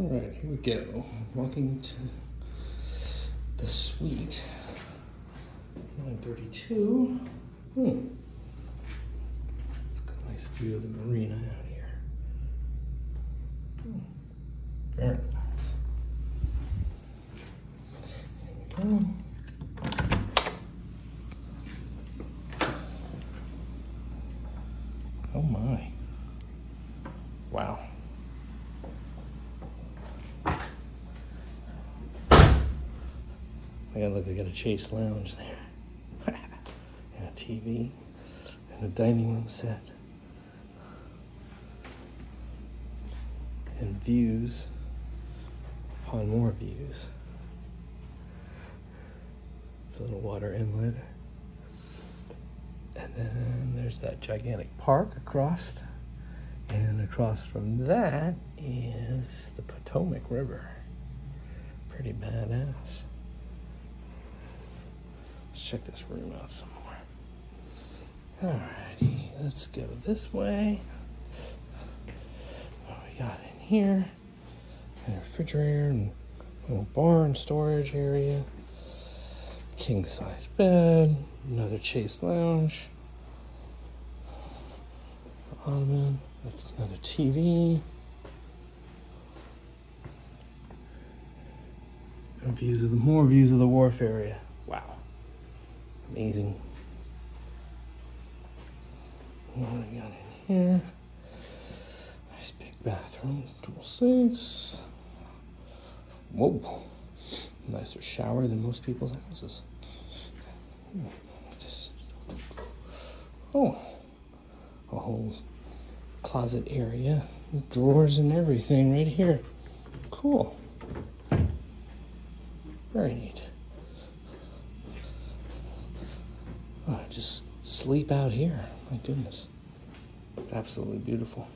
All right, here we go. Walking to the suite. 932. Hmm. It's got a nice view of the marina out here. Hmm. Very nice. We go. Oh my. Wow. I gotta look, they got a Chase Lounge there. and a TV. And a dining room set. And views upon more views. There's a little water inlet. And then there's that gigantic park across. And across from that is the Potomac River. Pretty badass. Let's check this room out some more. Alrighty, let's go this way. What we got in here? A refrigerator and little barn storage area. King size bed, another Chase Lounge. Ottoman, that's another TV. And views of the more views of the wharf area. Wow. Amazing. What do we got in here? Nice big bathroom, dual sinks. Whoa. Nicer shower than most people's houses. Oh, a whole closet area, drawers and everything right here. Cool. Very neat. Oh, just sleep out here. My goodness. It's absolutely beautiful.